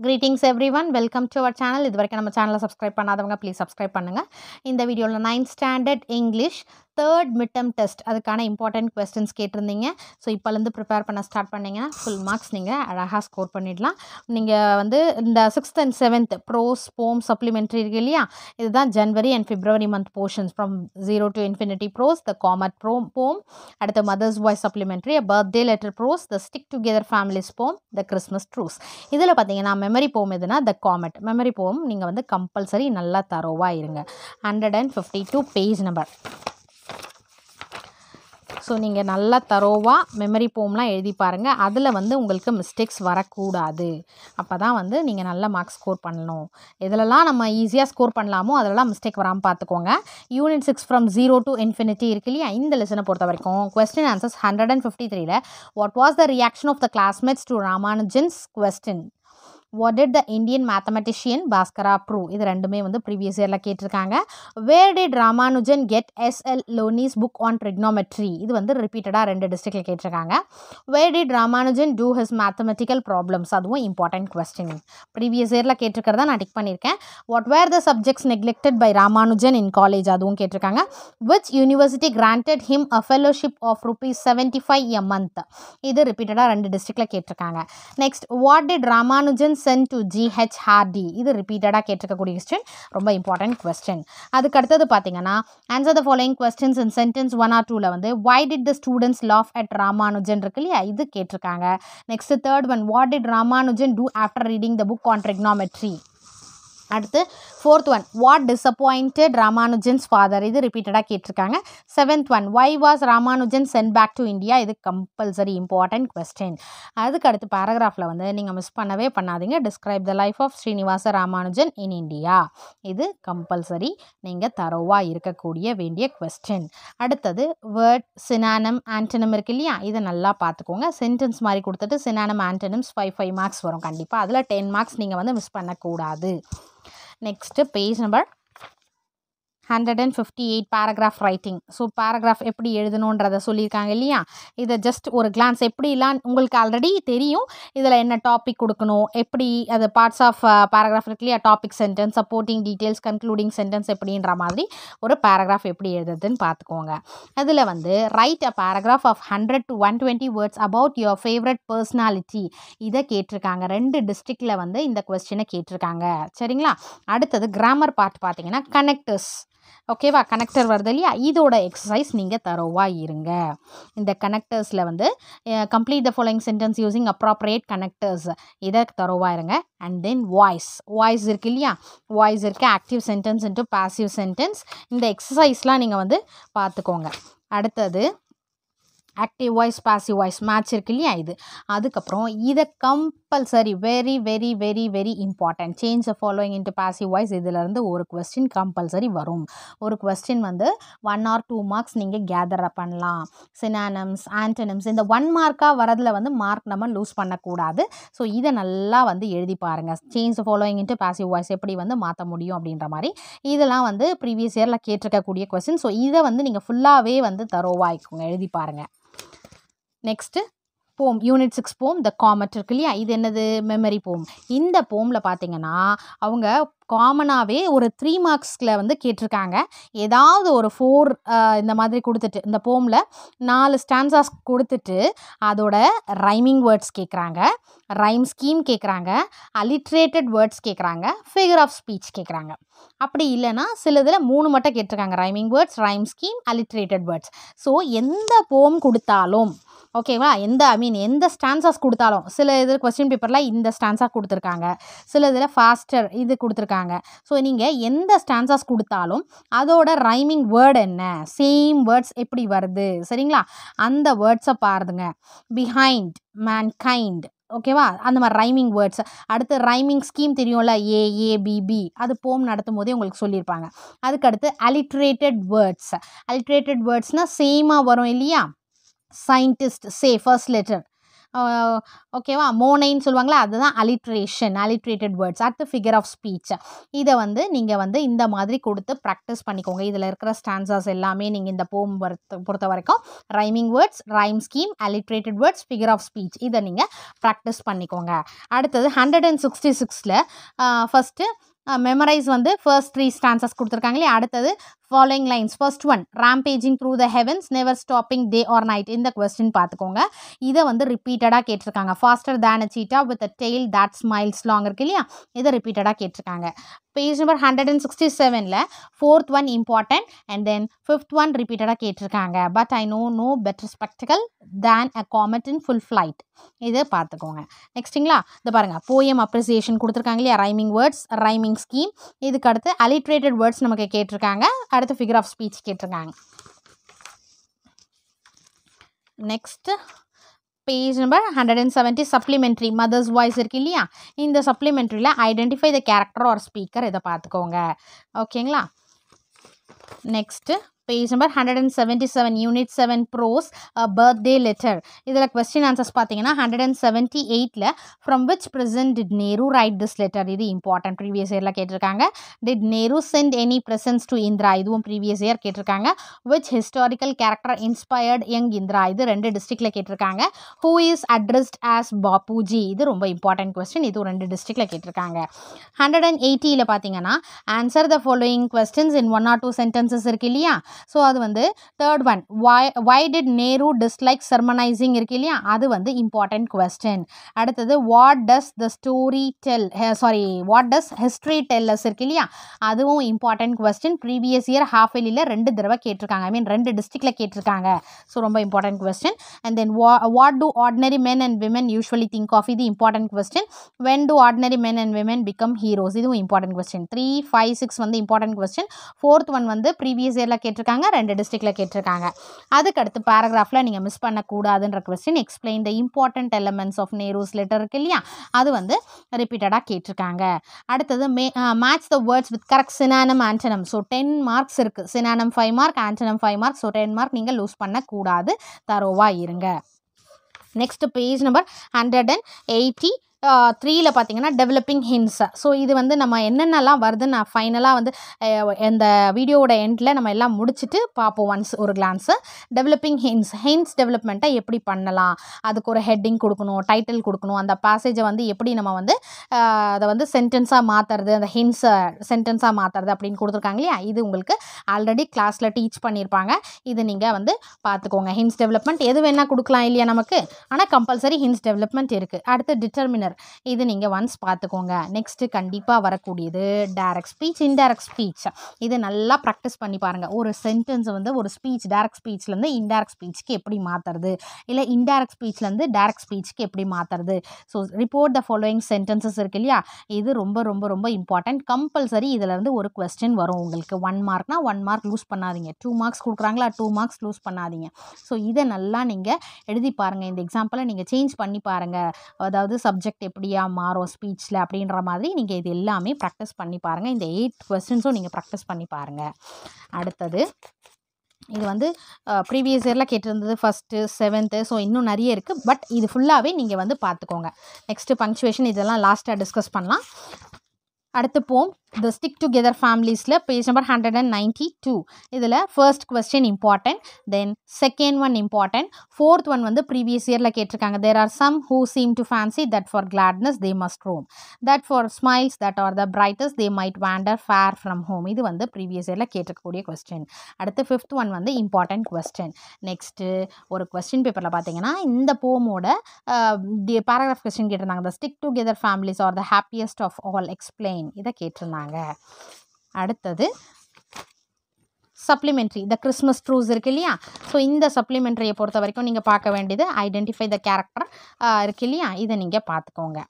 greetings everyone. Welcome to our channel. இது வரைக்கும் நம்ம சேனலை சப்ஸ்கிரைப் பண்ணாதவங்க ப்ளீஸ் சப்ஸ்கிரைப் பண்ணுங்கள் இந்த வீடியோவில் ninth standard English third midterm test அதுக்கான இம்பார்ட்டன்ட் கொஸ்டின்ஸ் கேட்டிருந்தீங்க. ஸோ இப்போலேருந்து ப்ரிப்பேர் பண்ண ஸ்டார்ட் பண்ணிங்கன்னா ஃபுல் மார்க்ஸ் நீங்கள் அழகாக ஸ்கோர் பண்ணிடலாம். நீங்கள் வந்து இந்த sixth and seventh prose poem supplementary இருக்கு இல்லையா? இதுதான் January and February month portions from zero to infinity prose the comet pro poem அடுத்த mother's voice supplementary birthday letter prose the stick together families poem the Christmas truce இதில் பார்த்தீங்கன்னா memory போம் எதுனா த Comet memory போம் நீங்கள் வந்து compulsory நல்லா தரோவாக இருங்க. Hundred and fifty two page number so நீங்கள் நல்லா தரோவாக மெமரி போம்லாம் எழுதி பாருங்கள் அதில் வந்து உங்களுக்கு மிஸ்டேக்ஸ் வரக்கூடாது. அப்போ தான் வந்து நீங்கள் நல்ல மார்க்ஸ் ஸ்கோர் பண்ணணும். இதிலலாம் நம்ம ஈஸியாக ஸ்கோர் பண்ணலாமோ அதிலலாம் மிஸ்டேக் வராமல் பார்த்துக்கோங்க unit six from zero to infinity இருக்கு இல்லையா? இந்த லெசனை பொறுத்த வரைக்கும் question answers hundred and fifty த்ரீல what was the reaction of the classmates to Ramanujan's question what did the Indian mathematician Bhaskara prove இது ரெண்டுமே வந்து ப்ரீவியஸ் இயரில் கேட்டிருக்காங்க. Where did Ramanujan get S L Loney's book on trigonometry இது வந்து ரிப்பீட்டடாக ரெண்டு டிஸ்ட்ரிக்டில் கேட்டிருக்காங்க. Where did Ramanujan do his mathematical problems அதுவும் இம்பார்ட்டன்ட் கொஸ்டின் ப்ரீவியஸ் இயரில் கேட்டிருக்கிறதா நான் டிக் பண்ணியிருக்கேன். What were the subjects neglected by Ramanujan in college அதுவும் கேட்டிருக்காங்க. Which university granted him a fellowship of rupees seventy five a month இது ரிப்பீட்டடாக ரெண்டு டிஸ்ட்ரிக்டில் கேட்டிருக்காங்க. Next what did Ramanujan send to G H Hardy இது ரிப்பீட்டடாக கேட்டிருக்கக்கூடிய கொஸ்டின் ரொம்ப இம்பார்ட்டன்ட் கொஸ்டின் அதுக்கு அடுத்தது பார்த்தீங்கன்னா answer the following questions in sentence one or டூவில் வந்து why did the students laugh at Ramanujan இருக்கு இல்லையா? இது கேட்டிருக்காங்க. Next third one what did Ramanujan do after reading the book on trigonometry அடுத்து fourth one what disappointed Ramanujan's father இது ரிப்பீட்டடாக கேட்டிருக்காங்க. Seventh one why was Ramanujan sent back to India இது compulsory important question அதுக்கு அடுத்து பேராகிராஃபில் வந்து நீங்கள் மிஸ் பண்ணவே பண்ணாதீங்க. Describe the life of Srinivasa Ramanujan in India இது கம்பல்சரி நீங்கள் தரோவாக இருக்கக்கூடிய வேண்டிய கொஸ்டின் அடுத்தது வேர்ட் சினானம் ஆன்டனம் இருக்கு இல்லையா? இதை நல்லா பார்த்துக்கோங்க. சென்டென்ஸ் மாதிரி கொடுத்துட்டு synonym antonyms five five marks வரும் கண்டிப்பாக அதில் டென் மார்க்ஸ் நீங்கள் வந்து மிஸ் பண்ணக்கூடாது. Next page number hundred and fifty eight paragraph writing so paragraph எப்படி எழுதணுன்றதை சொல்லியிருக்காங்க இல்லையா? இதை ஜஸ்ட் ஒரு கிளான்ஸ் எப்படிலாம் உங்களுக்கு ஆல்ரெடி தெரியும்? இதில் என்ன டாபிக் கொடுக்கணும்? எப்படி அது பார்ட்ஸ் ஆஃப் பேராகிராஃப் இருக்கு இல்லையா? Topic sentence supporting details concluding sentence எப்படின்ற மாதிரி ஒரு பேராகிராஃப் எப்படி எழுதுறதுன்னு பார்த்துக்கோங்க. அதில் வந்து write a paragraph of hundred to one twenty words about your favourite personality இதை கேட்டிருக்காங்க. ரெண்டு டிஸ்ட்ரிக்டில் வந்து இந்த கொஸ்டினை கேட்டிருக்காங்க. சரிங்களா? அடுத்தது கிராமர் பார்ட் பார்த்தீங்கன்னா கனெக்டர்ஸ் ஓகேவா கனெக்டர் வருது இல்லையா? இதோட எக்ஸசைஸ் நீங்கள் தரோவாக இருங்க. இந்த கனெக்டர்ஸில் வந்து complete the following sentence using appropriate connectors இதை தரோவாக இருங்க. அண்ட் தென் வாய்ஸ் வாய்ஸ் இருக்குது இல்லையா? வாய்ஸ் இருக்குது active sentence into passive sentence இந்த எக்ஸசைஸ்லாம் நீங்கள் வந்து பார்த்துக்கோங்க. அடுத்தது active voice passive voice match இருக்கு இல்லையா இது? அதுக்கப்புறம் இதை compulsory very very very very important change following into passive voice இதிலேருந்து ஒரு கொஸ்டின் கம்பல்சரி வரும். ஒரு கொஸ்டின் வந்து ஒன் ஆர் டூ மார்க்ஸ் நீங்கள் கேதர் பண்ணலாம். சினானம்ஸ் ஆன்டனம்ஸ் இந்த ஒன் மார்க்காக வரதில் வந்து மார்க் நம்ம லூஸ் பண்ணக்கூடாது. ஸோ இதை நல்லா வந்து எழுதி பாருங்கள் change following into passive voice எப்படி வந்து மாற்ற முடியும் அப்படின்ற மாதிரி. இதெல்லாம் வந்து ப்ரீவியஸ் இயரில் கேட்டிருக்கக்கூடிய கொஸ்டின் ஸோ இதை வந்து நீங்கள் ஃபுல்லாகவே வந்து தரோவாய்க்குங்க எழுதி பாருங்கள் நெக்ஸ்ட்டு போம் யூனிட் சிக்ஸ் போம் த காமெட் இருக்கு இல்லையா? இது என்னது? மெமரி போம். இந்த போமில் பார்த்தீங்கன்னா அவங்க காமனாகவே ஒரு த்ரீ மார்க்ஸில் வந்து கேட்டிருக்காங்க. ஏதாவது ஒரு ஃபோர் இந்த மாதிரி கொடுத்துட்டு இந்த போமில் நாலு ஸ்டான்சாஸ் கொடுத்துட்டு அதோட ரைமிங் வேர்ட்ஸ் கேட்குறாங்க ரைம் ஸ்கீம் கேட்குறாங்க அலிட்ரேட்டட் வேர்ட்ஸ் கேட்குறாங்க ஃபிகர் ஆஃப் ஸ்பீச் கேட்குறாங்க அப்படி இல்லைன்னா சில இதில் மூணு மட்டும் கேட்டிருக்காங்க. Rhyming words rhyme scheme alliterated words so எந்த போம் கொடுத்தாலும் ஓகேவா? எந்த ஐ மீன் எந்த ஸ்டான்சஸ் கொடுத்தாலும் சில இது கொஸ்டின் பேப்பரில் இந்த ஸ்டான்ஸாக கொடுத்துருக்காங்க. சில இதில் ஃபாஸ்டர் இது கொடுத்துருக்காங்க. ஸோ நீங்கள் எந்த ஸ்டான்சஸ் கொடுத்தாலும் அதோட ரைமிங் வேர்டு என்ன? சேம் வேர்ட்ஸ் எப்படி வருது? சரிங்களா? அந்த வேர்ட்ஸை பாருதுங்க பிஹைண்ட் மேன் கைண்ட் ஓகேவா? அந்த மாதிரி ரைமிங் வேர்ட்ஸ் அடுத்து ரைமிங் ஸ்கீம் தெரியும்ல? ஏ ஏ பிபி அது போம் நடத்தும் போதே உங்களுக்கு சொல்லியிருப்பாங்க. அதுக்கடுத்து அலிட்ரேட்டட் வேர்ட்ஸ் அலிட்ரேட்டட் வேர்ட்ஸ்னால் சேமாக வரும் இல்லையா? சயின்டிஸ்ட் சே ஃபர்ஸ்ட் லெட்டர் ஓகேவா மோனைன்னு சொல்லுவாங்களே அதுதான் அலிட்ரேஷன் அலிட்ரேட்டட் வேர்ட்ஸ் அடுத்து ஃபிகர் ஆஃப் ஸ்பீச் இதை வந்து நீங்கள் வந்து இந்த மாதிரி கொடுத்து ப்ராக்டிஸ் பண்ணிக்கோங்க. இதில் இருக்கிற ஸ்டான்சர்ஸ் எல்லாமே நீங்கள் இந்த போம் பொறுத்த பொறுத்த வரைக்கும் rhyming words rhyme scheme alliterated words figure of speech இதை நீங்கள் ப்ராக்டிஸ் பண்ணிக்கோங்க. அடுத்தது ஹண்ட்ரட் அண்ட் சிக்ஸ்டி சிக்ஸில் ஃபஸ்ட்டு மெமரைஸ் வந்து ஃபர்ஸ்ட் த்ரீ ஸ்டான்சஸ் கொடுத்துருக்காங்களே அடுத்தது following lines first one rampaging through the heavens never stopping day or night இந்த கொஸ்டின் பார்த்துக்கோங்க இதை வந்து ரிப்பீட்டடாக கேட்டிருக்காங்க. Faster than a cheetah with a tail that smiles long இருக்கு இல்லையா? இதை ரிப்பீட்டடாக கேட்டிருக்காங்க. Page number hundred and sixty செவனில் fourth one important and then fifth one ரிப்பீட்டடாக கேட்டிருக்காங்க. But I know no better spectacle than a comet in full flight இதை பார்த்துக்கோங்க நெக்ஸ்ட்டுங்களா இது பாருங்கள் போயம் அப்ரிசியேஷன் கொடுத்துருக்காங்க இல்லையா? ரைமிங் வேர்ட்ஸ் ரைமிங் ஸ்கீம் இதுக்கு அடுத்து அலிட்ரேட்டட் வேர்ட்ஸ் நமக்கு கேட்டிருக்காங்க. அடுத்து ஃபிகர் ஆஃப் ஸ்பீச் கேட்டிருக்காங்க. Next page number hundred and seventy supplementary mother's voice இருக்கு இல்லையா? இந்த சப்ளிமெண்ட்ரியில் identify the character or speaker இதை பார்த்துக்கோங்க. ஓகேங்களா next page number hundred and seventy seven unit seven prose birthday letter இதில் கொஸ்டின் ஆன்சர்ஸ் பார்த்தீங்கன்னா hundred and seventy எயிட்டில் from which present did Nehru write this letter இது இம்பார்ட்டன்ட் ப்ரீவியஸ் இயரில் கேட்டிருக்காங்க. Did Nehru send any presents to Indira இதுவும் previous year கேட்டிருக்காங்க. Which historical character inspired young Indira இது ரெண்டு டிஸ்ட்ரிக்டில் கேட்டிருக்காங்க. Who is addressed as Bapuji இது ரொம்ப இம்பார்ட்டன்ட் கொஸ்டின் இது ரெண்டு டிஸ்ட்ரிக்டில் கேட்டிருக்காங்க. ஹண்ட்ரட் அண்ட் எயிட்டியில் பார்த்தீங்கன்னா answer the following questions in one or two sentences இருக்கு இல்லையா? ஸோ அது வந்து third one why why did Nehru dislike sermonising இருக்கு இல்லையா? அது வந்து இம்பார்ட்டன்ட் கொஸ்டின் அடுத்தது what does the story tell sorry what does history tell us இருக்கு இல்லையா? அதுவும் important question previous year half வெளியில் ரெண்டு தடவை கேட்டிருக்காங்க. ஐ மீன் ரெண்டு டிஸ்ட்ரிக்டில் கேட்டிருக்காங்க. ஸோ ரொம்ப இம்பார்ட்டன்ட் கொஸ்டின் அண்ட் தென் வா what do ordinary men and women usually think of இது important question when do ordinary men and women become heroes இதுவும் important question three five six வந்து இம்பார்ட்டன்ட் கொஸ்டின் ஃபோர்த் ஒன் வந்து previous இயரில் கேட்டிருக்காங்க. ரெண்டு டிஸ்ட்ரிக்டில் கேட்டிருக்காங்க. அதுக்கடுத்து பேராகிராஃபில் நீங்கள் miss பண்ணக்கூடாதுன்ற question explain the important elements of Nehru's letter இருக்கு இல்லையா? அது வந்து ரிப்பீட்டடாக கேட்டிருக்காங்க. அடுத்தது மே match the words with correct synonym antonym so ten marks இருக்குது synonym five mark antonym five mark so ten mark நீங்கள் லூஸ் பண்ணக்கூடாது. தரோவாக இருங்க. Next page number hundred and eighty த்ரீயில் பார்த்தீங்கன்னா டெவலப்பிங் ஹின்ஸை ஸோ இது வந்து நம்ம என்னென்னலாம் வருதுன்னு நான் ஃபைனலாக வந்து இந்த வீடியோவோட எண்டில் நம்ம எல்லாம் முடிச்சுட்டு பார்ப்போம் ஒன்ஸ் ஒரு கிளான்ஸு டெவலப்பிங் ஹின்ஸ் ஹின்ஸ் டெவலப்மெண்ட்டை எப்படி பண்ணலாம்? அதுக்கு ஒரு ஹெட்டிங் கொடுக்கணும் டைட்டில் கொடுக்கணும். அந்த பேசேஜை வந்து எப்படி நம்ம வந்து அதை வந்து சென்டென்ஸாக மாற்றுறது அந்த ஹின்ஸை சென்டென்ஸாக மாற்றுறது அப்படின்னு கொடுத்துருக்காங்க இல்லையா? இது உங்களுக்கு ஆல்ரெடி கிளாஸில் டீச் பண்ணியிருப்பாங்க இது நீங்கள் வந்து பார்த்துக்கோங்க ஹின்ஸ் டெவலப்மெண்ட் எது வேணால் கொடுக்கலாம் இல்லையா நமக்கு? ஆனால் கம்பல்சரி ஹின்ஸ் டெவலப்மெண்ட் இருக்குது அடுத்து டிட்டர்மினர் இது நீங்கள் ஒன்ஸ் பார்த்துக்கோங்க. நெக்ஸ்ட்டு கண்டிப்பாக வரக்கூடியது டேரக்ட் ஸ்பீச் இன்டேரக்ட் ஸ்பீச் இது நல்லா ப்ராக்டிஸ் பண்ணி பாருங்கள் ஒரு சென்டென்ஸ் வந்து ஒரு ஸ்பீச் டேரக்ட் ஸ்பீச்லேருந்து இன்டேரக்ட் ஸ்பீச்சுக்கு எப்படி மாற்றுறது இல்லை இன்டேரக்ட் ஸ்பீச்லேருந்து டேரக்ட் ஸ்பீச்சுக்கு எப்படி மாற்றுறது so report the following sentences இருக்கு இல்லையா? இது ரொம்ப ரொம்ப ரொம்ப இம்பார்ட்டன்ட் கம்பல்சரி இதிலேருந்து ஒரு கொஸ்டின் வரும் உங்களுக்கு. ஒன் மார்க்னா ஒன் மார்க் லூஸ் பண்ணாதீங்க. டூ மார்க்ஸ் கொடுக்குறாங்களா? டூ மார்க்ஸ் லூஸ் பண்ணாதீங்க. ஸோ இதை நல்லா நீங்கள் எழுதி பாருங்கள் இந்த எக்ஸாம்பிளை நீங்கள் சேஞ்ச் பண்ணி பாருங்கள் அதாவது சப்ஜெக்ட் எப்படியா மாறும் ஸ்பீச்சில் அப்படின்ற மாதிரி நீங்கள் இது எல்லாமே ப்ராக்டிஸ் பண்ணி பாருங்கள் இந்த எயிட் கொஸ்டின்ஸும் நீங்கள் ப்ராக்டிஸ் பண்ணி பாருங்கள் அடுத்தது இது வந்து ப்ரீவியஸ் இயரில் கேட்டிருந்தது ஃபஸ்ட்டு செவன்த்து ஸோ இன்னும் நிறைய இருக்குது பட் இது ஃபுல்லாகவே நீங்கள் வந்து பார்த்துக்கோங்க. நெக்ஸ்ட்டு பங்க்சுவேஷன் இதெல்லாம் லாஸ்ட்டாக டிஸ்கஸ் பண்ணலாம். அடுத்து poem. The stick together ஃபேமிலிஸில் page number hundred and ninety two இதில் first question important then second one important fourth one வந்து ப்ரீவியஸ் இயரில் கேட்டிருக்காங்க. There are some who seem to fancy that for gladness they must roam that for smiles that are the brightest they might wander far from home இது வந்து previous இயரில் கேட்டிருக்கக்கூடிய question அடுத்து fifth one வந்து important question next ஒரு question பேப்பரில் பார்த்தீங்கன்னா இந்த போமோட பேராகிராஃப் கொஸ்டின் கேட்டிருந்தாங்க. The stick together families are the happiest of all explain இதை கேட்டிருந்தாங்க. அடுத்தது சப்ளிமெண்ட்ரி இந்த கிறிஸ்மஸ் ட்ரூஸ் இருக்கு இல்லையா? ஸோ இந்த சப்ளிமெண்ட்ரியை பொறுத்த வரைக்கும் நீங்கள் பார்க்க வேண்டியது ஐடென்டிஃபை த கேரக்டர் இருக்கு இல்லையா? இதை நீங்கள் பார்த்துக்கோங்க.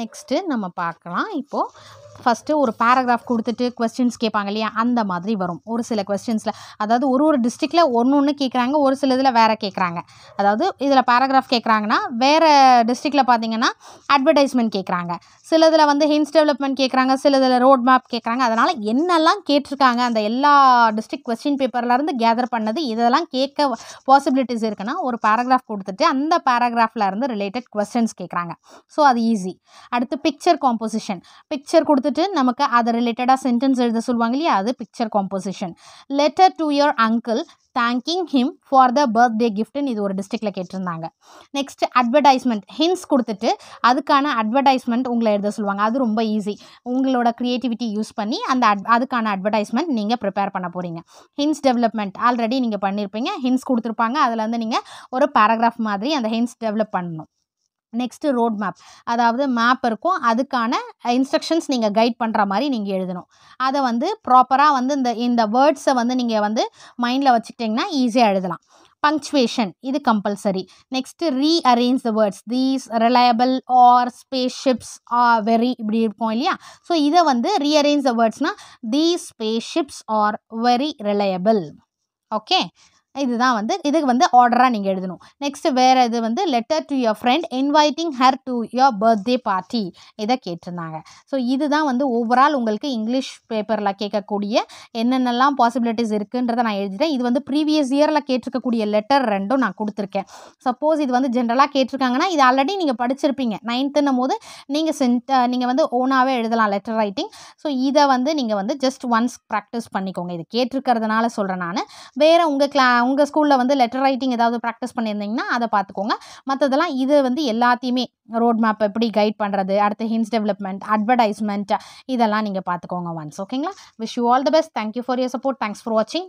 நெக்ஸ்ட்டு நம்ம பார்க்கலாம். இப்போது ஃபஸ்ட்டு ஒரு பேராகிராஃப் கொடுத்துட்டு கொஸ்டின்ஸ் கேட்பாங்க இல்லையா? அந்த மாதிரி வரும். ஒரு சில கொஸ்டின்ஸில் அதாவது ஒரு ஒரு டிஸ்ட்ரிக்டில் ஒன்று ஒன்று கேட்குறாங்க ஒரு சில இதில் வேறு கேட்குறாங்க. அதாவது இதில் பேராகிராஃப் கேட்குறாங்கன்னா வேறு டிஸ்ட்ரிக்டில் பார்த்தீங்கன்னா அட்வர்டைஸ்மெண்ட் கேட்குறாங்க. சில இதில் வந்து ஹின்ஸ் டெவலப்மெண்ட் கேட்குறாங்க சில இதில் ரோட் மேப் கேட்குறாங்க. அதனால் என்னெல்லாம் கேட்டிருக்காங்க அந்த எல்லா டிஸ்ட்ரிக்ட் கொஸ்டின் பேப்பர்லேருந்து கேதர் பண்ணது இதெல்லாம் கேட்க பாசிபிலிட்டிஸ் இருக்குன்னா ஒரு பேராகிராஃப் கொடுத்துட்டு அந்த பேராகிராஃபில் இருந்து ரிலேட்டட் கொஸ்டின்ஸ் கேட்குறாங்க. ஸோ அது ஈஸி அடுத்து பிக்சர் காம்போசிஷன் பிக்சர் கொடுத்துட்டு நமக்கு அதை ரிலேட்டடாக சென்டென்ஸ் எழுத சொல்லுவாங்க இல்லையா? அது picture composition letter to your uncle thanking him for the birthday கிஃப்ட்னு இது ஒரு டிஸ்ட்ரிக்டில் கேட்டிருந்தாங்க. நெக்ஸ்ட் அட்வர்டைஸ்மெண்ட் ஹின்ஸ் கொடுத்துட்டு அதுக்கான அட்வர்டைஸ்மெண்ட் உங்களை எழுத சொல்லுவாங்க. அது ரொம்ப ஈஸி உங்களோட க்ரியேட்டிவிட்டி யூஸ் பண்ணி அந்த அட் அதுக்கான அட்வர்டைஸ்மெண்ட் நீங்கள் ப்ரிப்பேர் பண்ண போகிறீங்க ஹின்ஸ் டெவலப்மெண்ட் ஆல்ரெடி நீங்கள் பண்ணியிருப்பீங்க ஹின்ஸ் கொடுத்துருப்பாங்க. அதில் வந்து நீங்கள் ஒரு பேராகிராஃப் மாதிரி அந்த ஹின்ஸ் டெவலப் பண்ணணும். நெக்ஸ்ட்டு ரோட் மேப் அதாவது மேப் இருக்கும். அதுக்கான இன்ஸ்ட்ரக்ஷன்ஸ் நீங்கள் கைட் பண்ணுற மாதிரி நீங்கள் எழுதணும். அதை வந்து ப்ராப்பராக வந்து இந்த இந்த வேர்ட்ஸை வந்து நீங்கள் வந்து மைண்டில் வச்சுக்கிட்டிங்கன்னா ஈஸியாக எழுதலாம். பங்க்சுவேஷன் இது compulsory next rearrange the words these reliable are space ships are very இப்படி இருக்கும் இல்லையா? ஸோ இதை வந்து rearrange the வேர்ட்ஸ்னால் these space ships are very reliable okay இதுதான் வந்து இதுக்கு வந்து ஆர்டராக நீங்கள் எழுதணும். நெக்ஸ்ட்டு வேறு இது வந்து letter to your friend inviting her to your birthday party இதை கேட்டிருந்தாங்க. ஸோ இதுதான் வந்து ஓவரால் உங்களுக்கு இங்கிலீஷ் பேப்பரில் கேட்கக்கூடிய என்னென்னலாம் பாசிபிலிட்டிஸ் இருக்குன்றதை நான் எழுதிட்டேன். இது வந்து ப்ரீவியஸ் இயரில் கேட்டிருக்கக்கூடிய லெட்டர் ரெண்டும் நான் கொடுத்துருக்கேன். சப்போஸ் இது வந்து ஜென்ரலாக கேட்டிருக்காங்கன்னா இது ஆல்ரெடி நீங்கள் படிச்சிருப்பீங்க. நைன்த்துன்னும் போது நீங்கள் சென்ட் நீங்கள் வந்து ஓனாகவே எழுதலாம் லெட்டர் ரைட்டிங் ஸோ இதை வந்து நீங்கள் வந்து ஜஸ்ட் ஒன்ஸ் ப்ராக்டிஸ் பண்ணிக்கோங்க. இது கேட்டிருக்கிறதுனால சொல்கிறேன் நான். வேறு உங்கள் கிளா உங்கள் ஸ்கூலில் வந்து லெட்டர் ரைட்டிங் ஏதாவது ப்ராக்டிஸ் பண்ணியிருந்தீங்கன்னா அதை பார்த்துக்கோங்க. மற்றதெல்லாம் இது வந்து எல்லாத்தையுமே ரோட் மேப் எப்படி கைட் பண்ணுறது அடுத்து ஹின்ஸ் டெவலப்மெண்ட் அட்வர்டைஸ்மெண்ட் இதெல்லாம் நீங்கள் பார்த்துக்கோங்க ஒன்ஸ் ஓகேங்களா wish you all the best thank you for your support thanks for வாட்சிங்